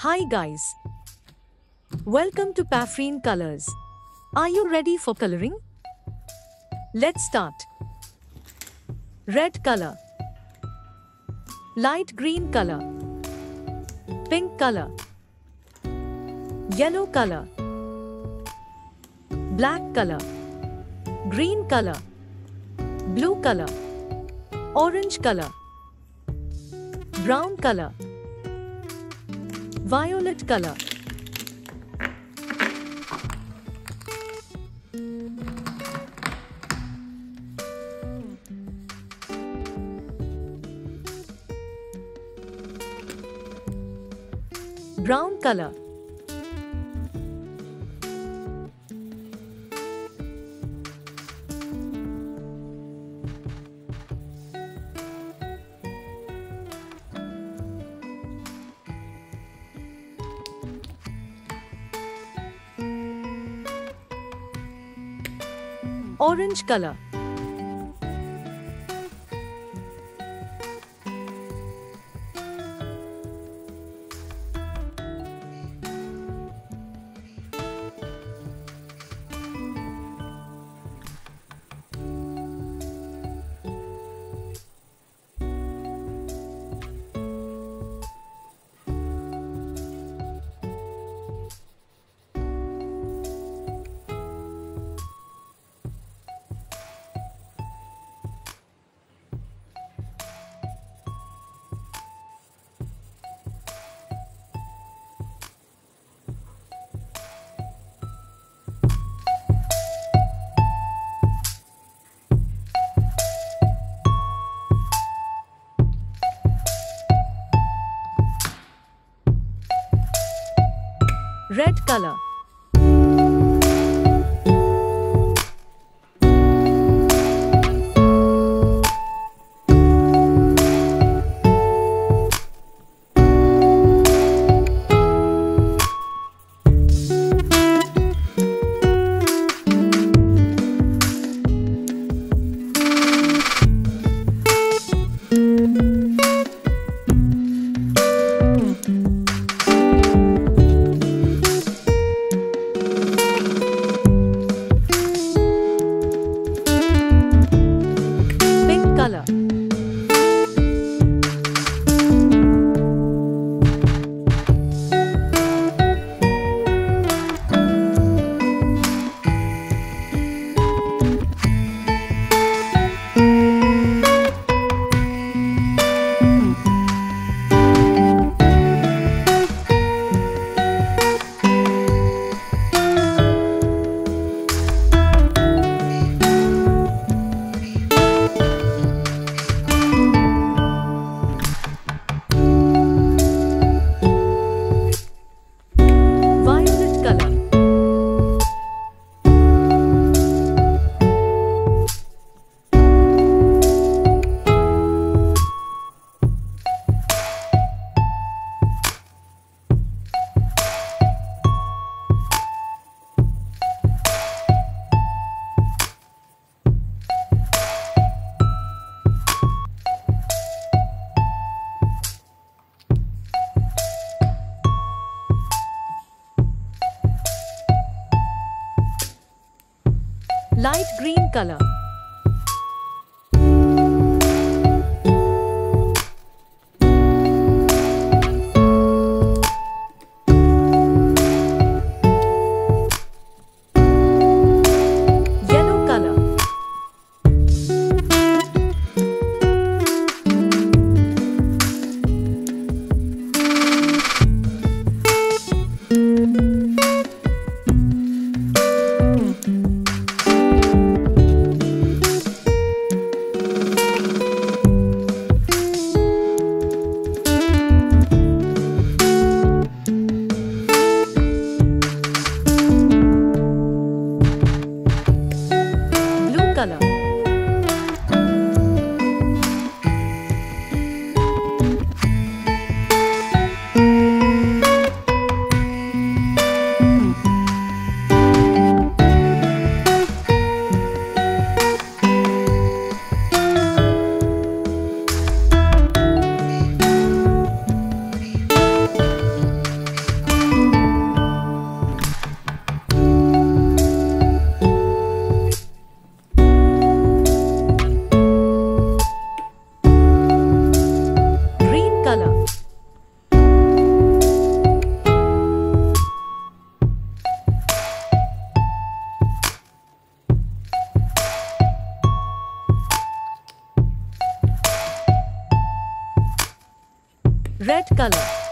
Hi guys. Welcome to Pafrine Colors. Are you ready for coloring? Let's start. Red color. Light green color. Pink color. Yellow color. Black color. Green color. Blue color. Orange color. Brown color. Violet color. Brown color. Orange color. Red color. Light green color. red color.